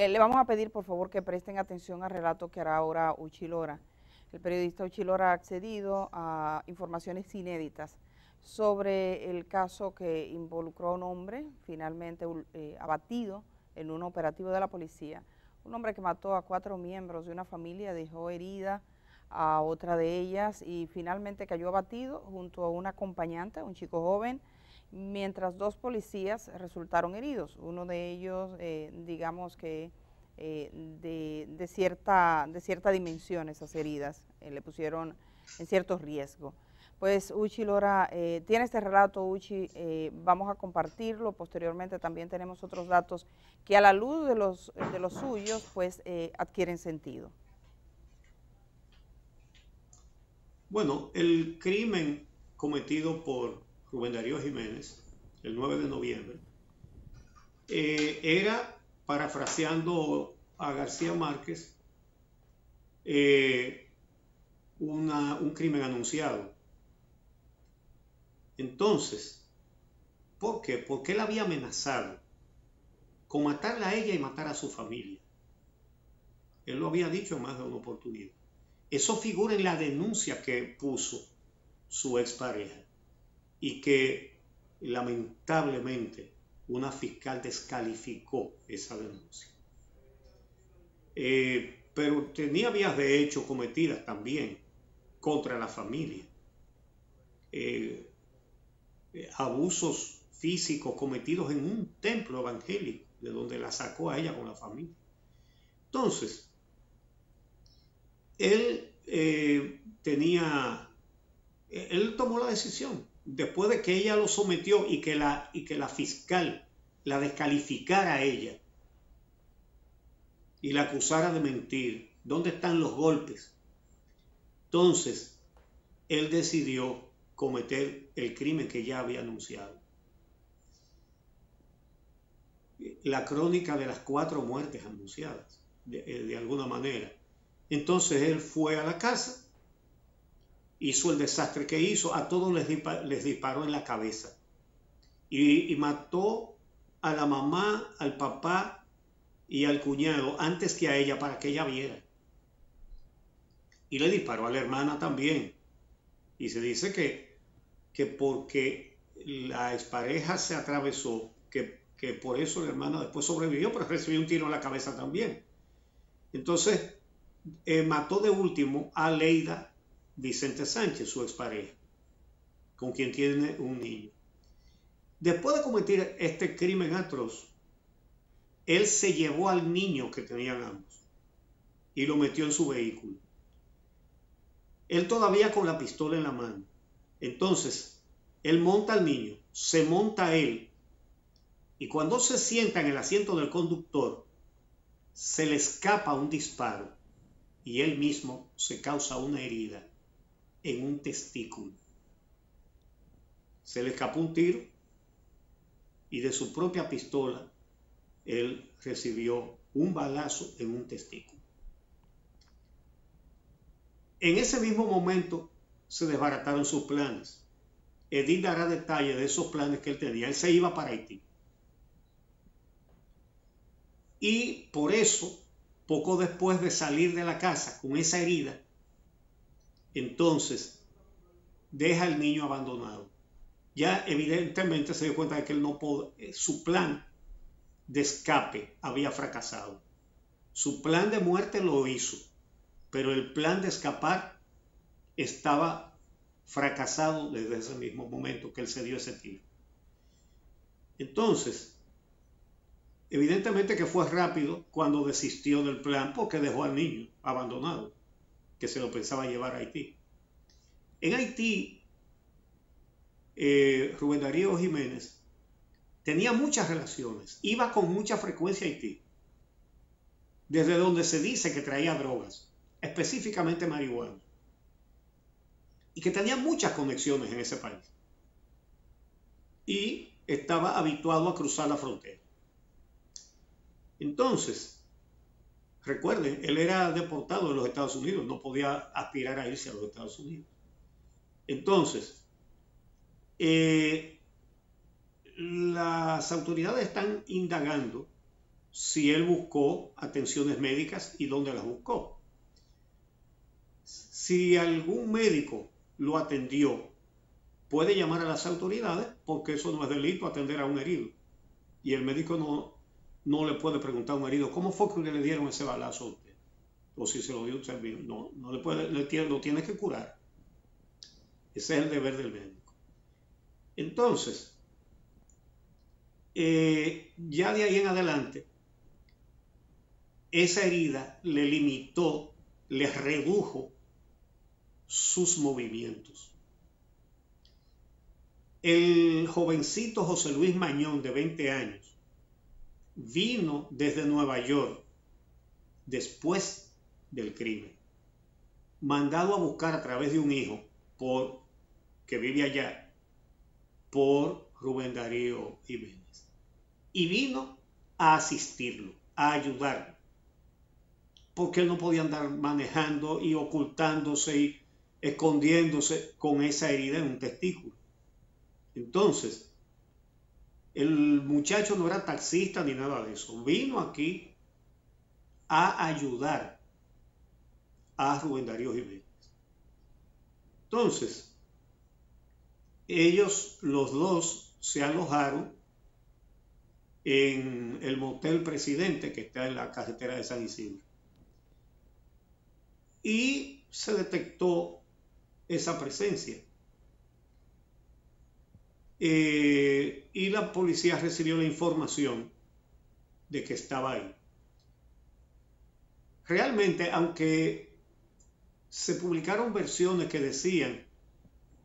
Eh, le vamos a pedir, por favor, que presten atención al relato que hará ahora Uchilora. El periodista Uchilora ha accedido a informaciones inéditas sobre el caso que involucró a un hombre, finalmente eh, abatido en un operativo de la policía. Un hombre que mató a cuatro miembros de una familia, dejó herida a otra de ellas y finalmente cayó abatido junto a un acompañante, un chico joven, mientras dos policías resultaron heridos. Uno de ellos, eh, digamos que eh, de, cierta, de cierta dimensión esas heridas, eh, le pusieron en cierto riesgo. Pues Uchi Lora, tiene este relato Uchi, vamos a compartirlo, posteriormente también tenemos otros datos que a la luz de los, de los suyos pues adquieren sentido. Bueno, el crimen cometido por Rubén Darío Jiménez, el 9 de noviembre, eh, era, parafraseando a García Márquez, eh, un crimen anunciado. Entonces, ¿por qué? Porque él había amenazado con matarla a ella y matar a su familia. Él lo había dicho en más de una oportunidad. Eso figura en la denuncia que puso su expareja y que lamentablemente una fiscal descalificó esa denuncia. Eh, pero tenía vías de hecho cometidas también contra la familia. Eh, abusos físicos cometidos en un templo evangélico, de donde la sacó a ella con la familia. Entonces, él eh, tenía, él tomó la decisión después de que ella lo sometió y que la, y que la fiscal la descalificara a ella y la acusara de mentir, ¿dónde están los golpes? Entonces, él decidió cometer el crimen que ya había anunciado. La crónica de las cuatro muertes anunciadas, de, de alguna manera. Entonces él fue a la casa hizo el desastre que hizo, a todos les, disparó en la cabeza. Y, mató a la mamá, al papá y al cuñado antes que a ella para que ella viera. Y le disparó a la hermana también. Y se dice que, que porque la expareja se atravesó, que, por eso la hermana después sobrevivió, pero recibió un tiro en la cabeza también. Entonces, eh, mató de último a Leida Vicente Sánchez, su expareja, con quien tiene un niño. Después de cometer este crimen atroz, él se llevó al niño que tenían ambos y lo metió en su vehículo. Él todavía con la pistola en la mano. Entonces, él monta al niño, se monta él, y cuando se sienta en el asiento del conductor, se le escapa un disparo y él mismo se causa una herida en un testículo. Se le escapó un tiro y de su propia pistola él recibió un balazo en un testículo. En ese mismo momento se desbarataron sus planes. Edith dará detalles de esos planes que él tenía. Él se iba para Haití. Y por eso, poco después de salir de la casa con esa herida, entonces deja al niño abandonado. Ya evidentemente se dio cuenta de que él no eh, su plan de escape había fracasado. Su plan de muerte lo hizo, pero el plan de escapar estaba fracasado desde ese mismo momento que él se dio ese tiro. Entonces, evidentemente que fue rápido cuando desistió del plan porque dejó al niño abandonado que se lo pensaba llevar a Haití. En Haití, eh, Rubén Darío Jiménez tenía muchas relaciones, iba con mucha frecuencia a Haití, desde donde se dice que traía drogas, específicamente marihuana, y que tenía muchas conexiones en ese país. Y estaba habituado a cruzar la frontera. Entonces, Recuerden, él era deportado de los Estados Unidos, no podía aspirar a irse a los Estados Unidos. Entonces, eh, las autoridades están indagando si él buscó atenciones médicas y dónde las buscó. Si algún médico lo atendió, puede llamar a las autoridades porque eso no es delito atender a un herido. Y el médico no, no le puede preguntar a un herido, ¿cómo fue que le dieron ese balazo a usted? O si se lo dio usted, no, no le puede, lo tiene que curar. Ese es el deber del médico. Entonces, eh, ya de ahí en adelante, esa herida le limitó, le redujo sus movimientos. El jovencito José Luis Mañón, de 20 años, vino desde Nueva York después del crimen, mandado a buscar a través de un hijo por, que vive allá por Rubén Darío Jiménez. Y vino a asistirlo, a ayudarlo porque no podía andar manejando y ocultándose y escondiéndose con esa herida en un testículo. Entonces, el muchacho no era taxista ni nada de eso. Vino aquí a ayudar a Rubén Darío Jiménez. Entonces, ellos, los dos, se alojaron en el motel presidente que está en la carretera de San Isidro y se detectó esa presencia. Eh, y la policía recibió la información de que estaba ahí. Realmente, aunque se publicaron versiones que decían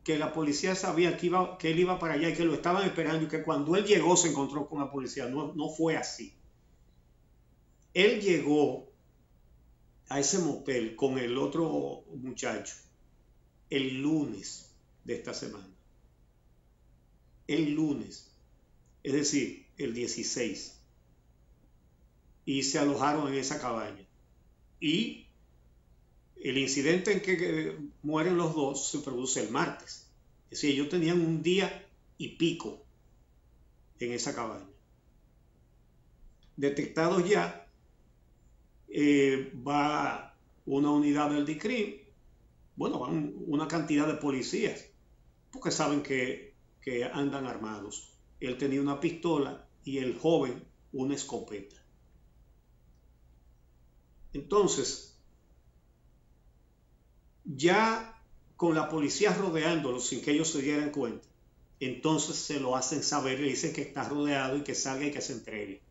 que la policía sabía que, iba, que él iba para allá y que lo estaban esperando y que cuando él llegó se encontró con la policía, no, no fue así. Él llegó a ese motel con el otro muchacho el lunes de esta semana. El lunes, es decir, el 16. Y se alojaron en esa cabaña. Y el incidente en que mueren los dos se produce el martes. Es decir, ellos tenían un día y pico en esa cabaña. Detectados ya, eh, va una unidad del DICRIM, bueno, van una cantidad de policías, porque saben que, que andan armados. Él tenía una pistola y el joven una escopeta. Entonces, ya con la policía rodeándolo sin que ellos se dieran cuenta, entonces se lo hacen saber le dicen que está rodeado y que salga y que se entregue.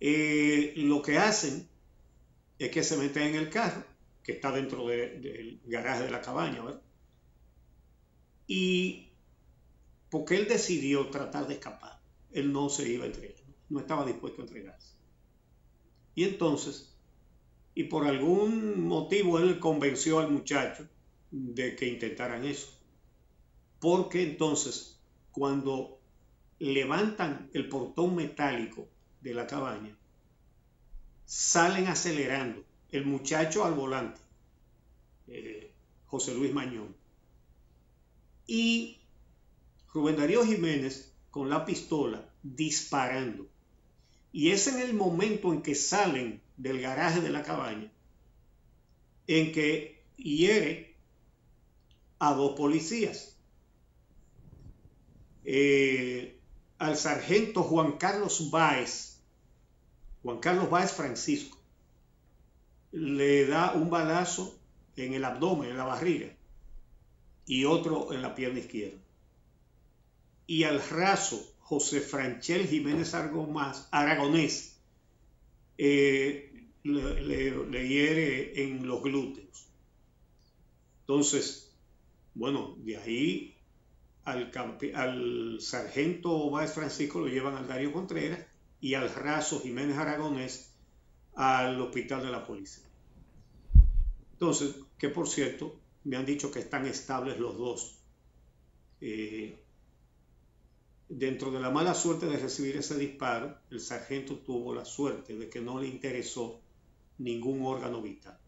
Eh, lo que hacen es que se meten en el carro, que está dentro del garaje de la cabaña, ¿verdad? Y porque él decidió tratar de escapar, él no se iba a entregar, no estaba dispuesto a entregarse. Y entonces, y por algún motivo él convenció al muchacho de que intentaran eso. Porque entonces, cuando levantan el portón metálico de la cabaña, salen acelerando. El muchacho al volante, eh, José Luis Mañón. Y Rubén Darío Jiménez con la pistola disparando. Y es en el momento en que salen del garaje de la cabaña, en que hiere a dos policías. Eh, al sargento Juan Carlos Báez Juan Carlos Báez Francisco le da un balazo en el abdomen, en la barriga, y otro en la pierna izquierda. Y al raso, José Franchel Jiménez Aragonés eh, le, hiere en los glúteos. Entonces, bueno, de ahí al, al sargento Báez Francisco lo llevan al Darío Contreras y al raso Jiménez Aragonés al hospital de la policía. Entonces, que por cierto, me han dicho que están estables los dos. Eh, dentro de la mala suerte de recibir ese disparo, el sargento tuvo la suerte de que no le interesó ningún órgano vital.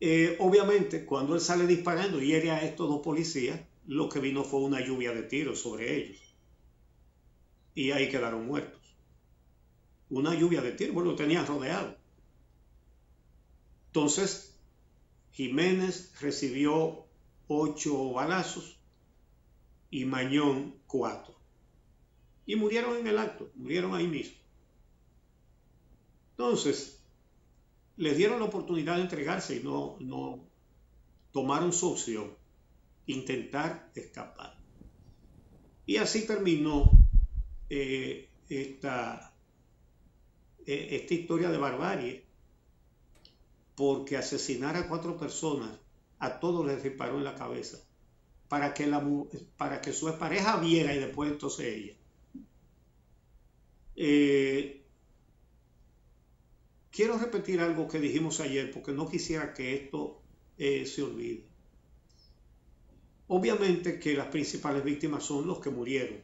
Eh, obviamente, cuando él sale disparando y hiere a estos dos policías, lo que vino fue una lluvia de tiros sobre ellos y ahí quedaron muertos. Una lluvia de tiros, lo tenían rodeado. Entonces, Jiménez recibió ocho balazos y Mañón cuatro. Y murieron en el acto, murieron ahí mismo. Entonces, les dieron la oportunidad de entregarse y no, no tomaron su opción, intentar escapar. Y así terminó eh, esta, eh, esta historia de barbarie, porque asesinar a cuatro personas, a todos les disparó en la cabeza, para que, su pareja viera y después entonces ella. Eh, quiero repetir algo que dijimos ayer, porque no quisiera que esto se olvide. Obviamente que las principales víctimas son los que murieron,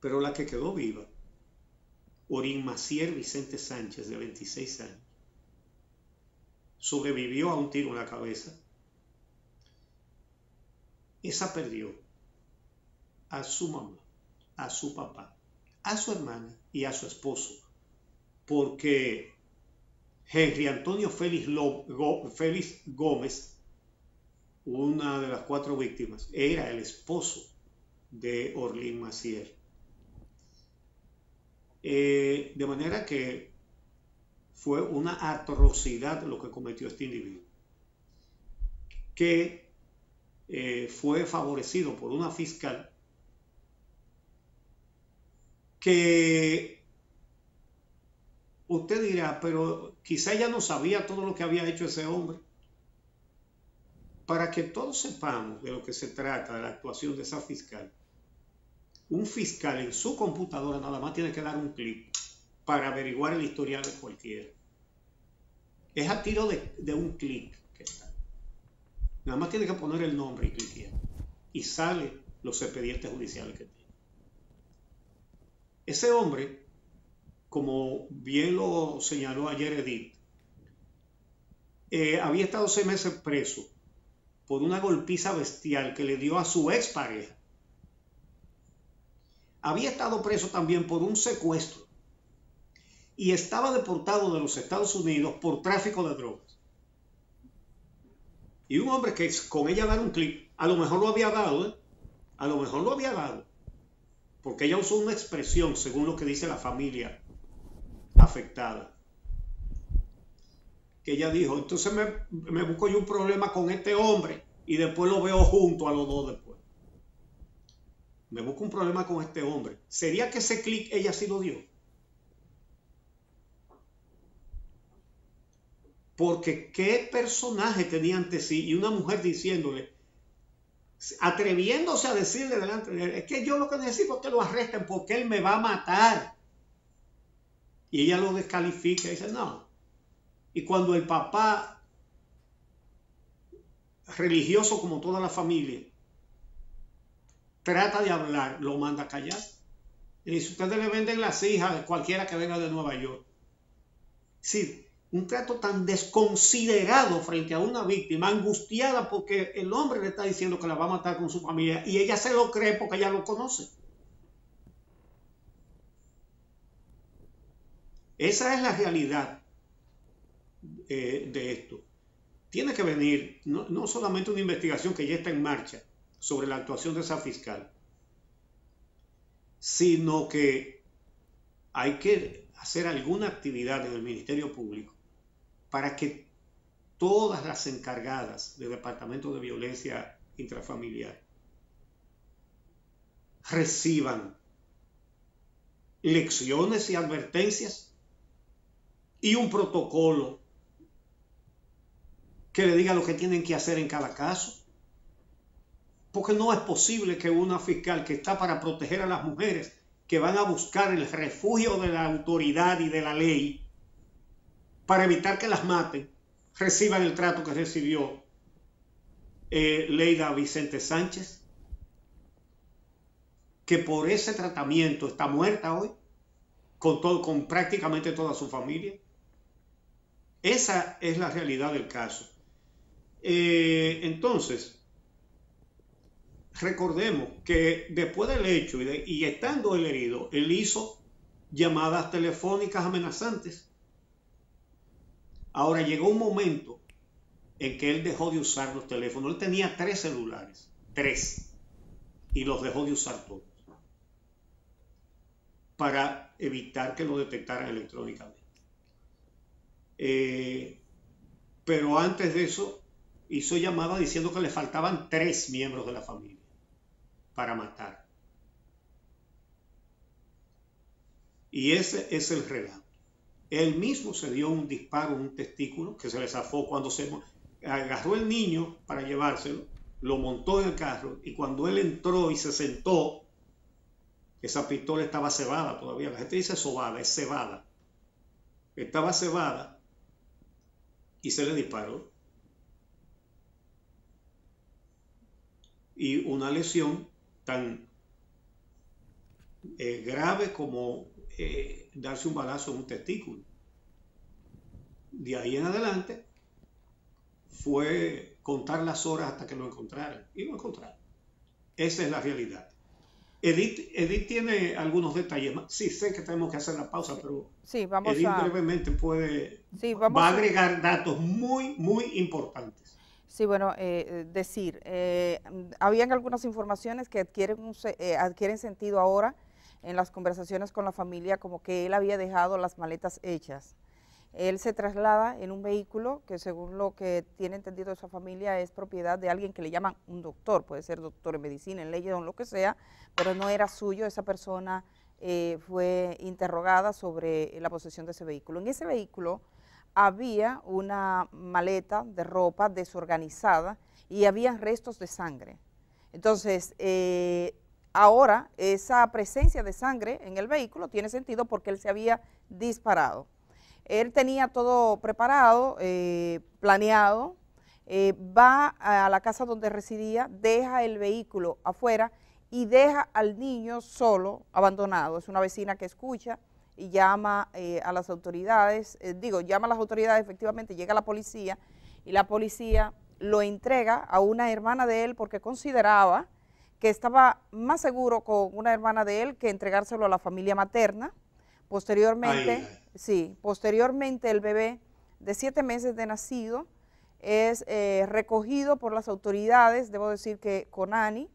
pero la que quedó viva, Orin Macier Vicente Sánchez, de 26 años, sobrevivió a un tiro en la cabeza. Esa perdió a su mamá, a su papá, a su hermana y a su esposo, porque Henry Antonio Félix, Gómez, una de las cuatro víctimas, era el esposo de Orlín Macier. Eh, de manera que fue una atrocidad lo que cometió este individuo, que eh, fue favorecido por una fiscal que usted dirá, pero quizá ella no sabía todo lo que había hecho ese hombre. Para que todos sepamos de lo que se trata de la actuación de esa fiscal, un fiscal en su computadora nada más tiene que dar un clic para averiguar el historial de cualquiera. Es a tiro de, un clic que está. Nada más tiene que poner el nombre y cliquear. Y sale los expedientes judiciales que tiene. Ese hombre, como bien lo señaló ayer Edith, eh, había estado seis meses preso por una golpiza bestial que le dio a su expareja había estado preso también por un secuestro y estaba deportado de los Estados Unidos por tráfico de drogas. Y un hombre que con ella dar un clic, a lo mejor lo había dado, ¿eh? a lo mejor lo había dado, porque ella usó una expresión según lo que dice la familia afectada. Que ella dijo, entonces me, me busco yo un problema con este hombre y después lo veo junto a los dos después me busco un problema con este hombre, ¿sería que ese clic ella sí lo dio? Porque qué personaje tenía ante sí y una mujer diciéndole, atreviéndose a decirle delante de él, es que yo lo que necesito es que lo arresten porque él me va a matar. Y ella lo descalifica y dice, no. Y cuando el papá, religioso como toda la familia, trata de hablar, lo manda a callar. Y dice, ustedes le venden las hijas de cualquiera que venga de Nueva York. Sí, un trato tan desconsiderado frente a una víctima, angustiada porque el hombre le está diciendo que la va a matar con su familia y ella se lo cree porque ella lo conoce. Esa es la realidad eh, de esto. Tiene que venir no, no solamente una investigación que ya está en marcha, sobre la actuación de esa fiscal, sino que hay que hacer alguna actividad en el Ministerio Público para que todas las encargadas del Departamento de Violencia Intrafamiliar reciban lecciones y advertencias y un protocolo que le diga lo que tienen que hacer en cada caso porque no es posible que una fiscal que está para proteger a las mujeres que van a buscar el refugio de la autoridad y de la ley para evitar que las maten, reciban el trato que recibió eh, Leida Vicente Sánchez, que por ese tratamiento está muerta hoy, con, todo, con prácticamente toda su familia. Esa es la realidad del caso. Eh, entonces, recordemos que después del hecho y, estando el herido, él hizo llamadas telefónicas amenazantes. Ahora llegó un momento en que él dejó de usar los teléfonos. Él tenía tres celulares, tres, y los dejó de usar todos para evitar que lo detectaran electrónicamente. Eh, pero antes de eso hizo llamada diciendo que le faltaban tres miembros de la familia para matar. Y ese es el relato. Él mismo se dio un disparo, un testículo que se le zafó cuando se agarró el niño para llevárselo, lo montó en el carro y cuando él entró y se sentó, esa pistola estaba cebada todavía. La gente dice sobada, es cebada. Estaba cebada y se le disparó. Y una lesión tan eh, grave como eh, darse un balazo en un testículo. De ahí en adelante fue contar las horas hasta que lo encontraran. Y lo encontraron. Esa es la realidad. Edith, tiene algunos detalles más. Sí, sé que tenemos que hacer la pausa, pero sí, vamos Edith brevemente puede, va a agregar datos muy, muy importantes. Sí, bueno, eh, eh, decir, eh, habían algunas informaciones que adquieren, eh, adquieren sentido ahora en las conversaciones con la familia, como que él había dejado las maletas hechas. Él se traslada en un vehículo que según lo que tiene entendido esa familia es propiedad de alguien que le llaman un doctor, puede ser doctor en medicina, en leyes o lo que sea, pero no era suyo, esa persona fue interrogada sobre la posesión de ese vehículo. En ese vehículo había una maleta de ropa desorganizada y había restos de sangre. Entonces, eh, ahora esa presencia de sangre en el vehículo tiene sentido porque él se había disparado. Él tenía todo preparado, eh, planeado, eh, va a la casa donde residía, deja el vehículo afuera y deja al niño solo, abandonado. Es una vecina que escucha, y llama eh, a las autoridades, digo, llama a las autoridades, efectivamente llega la policía y la policía lo entrega a una hermana de él porque consideraba que estaba más seguro con una hermana de él que entregárselo a la familia materna. Posteriormente, sí, posteriormente el bebé de siete meses de nacido es eh, recogido por las autoridades, debo decir que con Ani,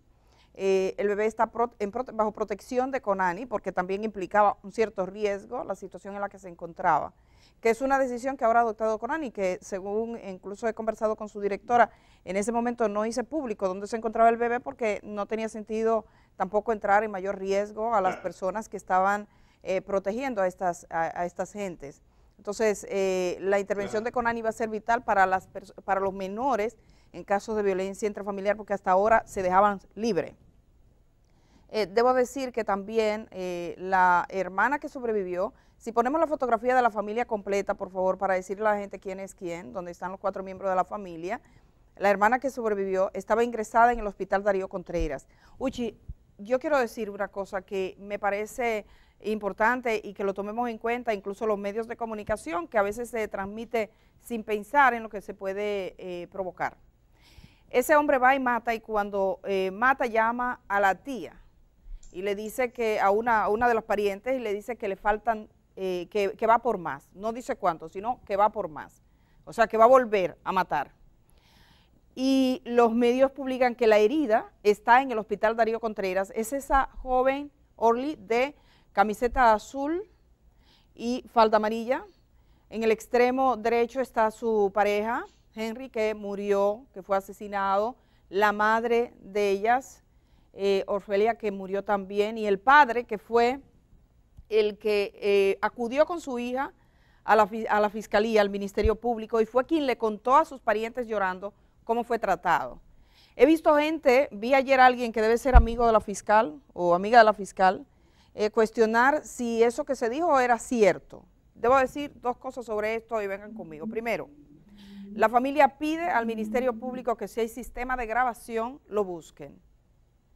eh, el bebé está bajo protección de CONANI porque también implicaba un cierto riesgo la situación en la que se encontraba, que es una decisión que ahora ha adoptado CONANI, que según incluso he conversado con su directora, en ese momento no hice público dónde se encontraba el bebé porque no tenía sentido tampoco entrar en mayor riesgo a las personas que estaban eh, protegiendo a estas, a, estas gentes. Entonces, eh, la intervención de CONANI va a ser vital para, las, para los menores en casos de violencia intrafamiliar porque hasta ahora se dejaban libres. Eh, debo decir que también eh, la hermana que sobrevivió, si ponemos la fotografía de la familia completa, por favor, para decirle a la gente quién es quién, donde están los cuatro miembros de la familia, la hermana que sobrevivió estaba ingresada en el hospital Darío Contreras. Uchi, yo quiero decir una cosa que me parece importante y que lo tomemos en cuenta, incluso los medios de comunicación, que a veces se transmite sin pensar en lo que se puede eh, provocar. Ese hombre va y mata y cuando mata llama a la tía, y le dice que a una, una de los parientes y le dice que le faltan, eh, que, va por más. No dice cuánto, sino que va por más. O sea, que va a volver a matar. Y los medios publican que la herida está en el hospital Darío Contreras. Es esa joven Orly de camiseta azul y falda amarilla. En el extremo derecho está su pareja, Henry, que murió, que fue asesinado. La madre de ellas, eh, Orfelia que murió también, y el padre que fue el que eh, acudió con su hija a la, a la fiscalía, al Ministerio Público, y fue quien le contó a sus parientes llorando cómo fue tratado. He visto gente, vi ayer a alguien que debe ser amigo de la fiscal o amiga de la fiscal, eh, cuestionar si eso que se dijo era cierto. Debo decir dos cosas sobre esto y vengan conmigo. Primero, la familia pide al Ministerio Público que si hay sistema de grabación, lo busquen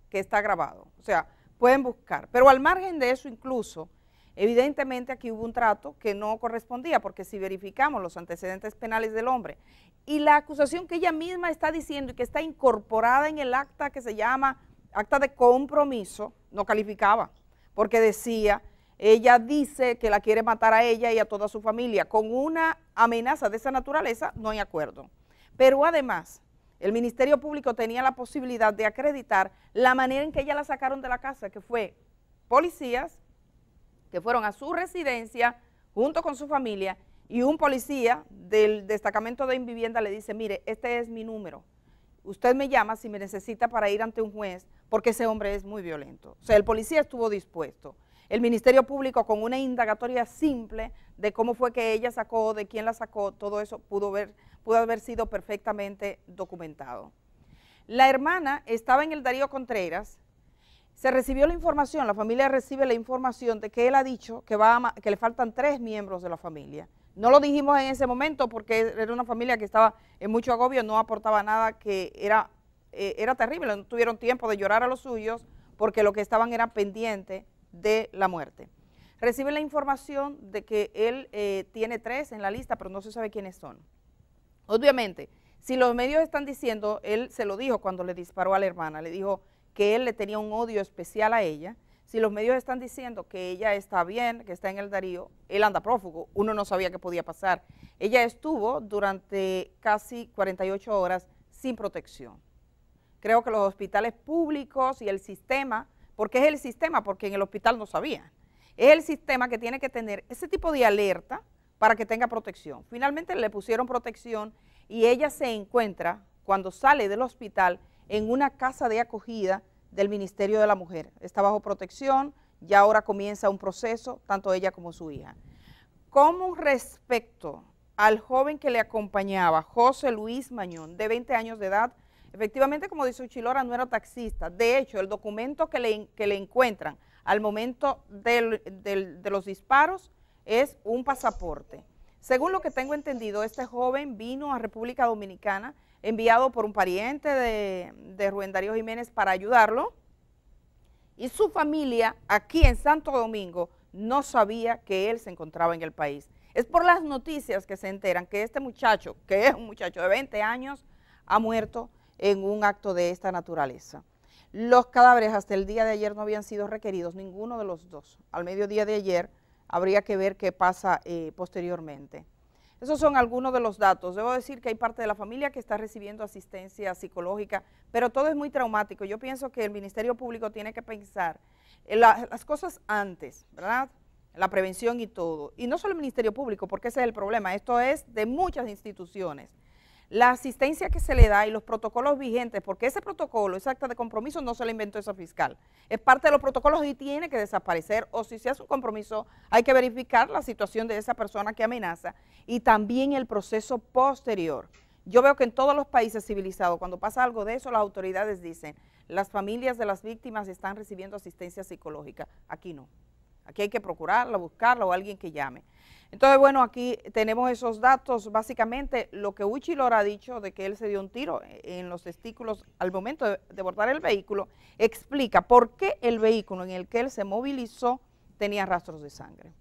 que está grabado. O sea, pueden buscar. Pero al margen de eso incluso, evidentemente aquí hubo un trato que no correspondía, porque si verificamos los antecedentes penales del hombre y la acusación que ella misma está diciendo y que está incorporada en el acta que se llama acta de compromiso no calificaba, porque decía, ella dice que la quiere matar a ella y a toda su familia. Con una amenaza de esa naturaleza no hay acuerdo. Pero además, el Ministerio Público tenía la posibilidad de acreditar la manera en que ella la sacaron de la casa, que fue policías que fueron a su residencia junto con su familia y un policía del destacamento de vivienda le dice, mire, este es mi número, usted me llama si me necesita para ir ante un juez porque ese hombre es muy violento. O sea, el policía estuvo dispuesto. El Ministerio Público con una indagatoria simple de cómo fue que ella sacó, de quién la sacó, todo eso pudo, pudo haber sido perfectamente documentado. La hermana estaba en el Darío Contreras, se recibió la información, la familia recibe la información de que él ha dicho que, le faltan tres miembros de la familia. No lo dijimos en ese momento porque era una familia que estaba en mucho agobio, no aportaba nada, que era, eh, era terrible, no tuvieron tiempo de llorar a los suyos porque lo que estaban era pendiente de la muerte. Recibe la información de que él eh, tiene tres en la lista, pero no se sabe quiénes son. Obviamente, si los medios están diciendo, él se lo dijo cuando le disparó a la hermana, le dijo, que él le tenía un odio especial a ella, si los medios están diciendo que ella está bien, que está en el Darío, él anda prófugo, uno no sabía qué podía pasar. Ella estuvo durante casi 48 horas sin protección. Creo que los hospitales públicos y el sistema, porque es el sistema, porque en el hospital no sabían, es el sistema que tiene que tener ese tipo de alerta para que tenga protección. Finalmente le pusieron protección y ella se encuentra, cuando sale del hospital, en una casa de acogida del Ministerio de la Mujer. Está bajo protección, ya ahora comienza un proceso, tanto ella como su hija. Como respecto al joven que le acompañaba, José Luis Mañón, de 20 años de edad, efectivamente, como dice Uchilora, no era taxista. De hecho, el documento que le, encuentran al momento de los disparos es un pasaporte. Según lo que tengo entendido, este joven vino a República Dominicana enviado por un pariente de, de Rubén Darío Jiménez para ayudarlo. Y su familia aquí en Santo Domingo no sabía que él se encontraba en el país. Es por las noticias que se enteran que este muchacho, que es un muchacho de 20 años, ha muerto en un acto de esta naturaleza. Los cadáveres hasta el día de ayer no habían sido requeridos, ninguno de los dos. Al mediodía de ayer habría que ver qué pasa eh, posteriormente. Esos son algunos de los datos. Debo decir que hay parte de la familia que está recibiendo asistencia psicológica, pero todo es muy traumático. Yo pienso que el Ministerio Público tiene que pensar en las cosas antes, ¿verdad? La prevención y todo. Y no solo el Ministerio Público, porque ese es el problema. Esto es de muchas instituciones la asistencia que se le da y los protocolos vigentes, porque ese protocolo, esa acta de compromiso, no se le inventó esa fiscal. Es parte de los protocolos y tiene que desaparecer, o si se hace un compromiso, hay que verificar la situación de esa persona que amenaza y también el proceso posterior. Yo veo que en todos los países civilizados, cuando pasa algo de eso, las autoridades dicen, las familias de las víctimas están recibiendo asistencia psicológica. Aquí no. Aquí hay que procurarla, buscarla o alguien que llame. Entonces, bueno, aquí tenemos esos datos. Básicamente, lo que Uchilor ha dicho de que él se dio un tiro en los testículos al momento de, de bordar el vehículo, explica por qué el vehículo en el que él se movilizó tenía rastros de sangre.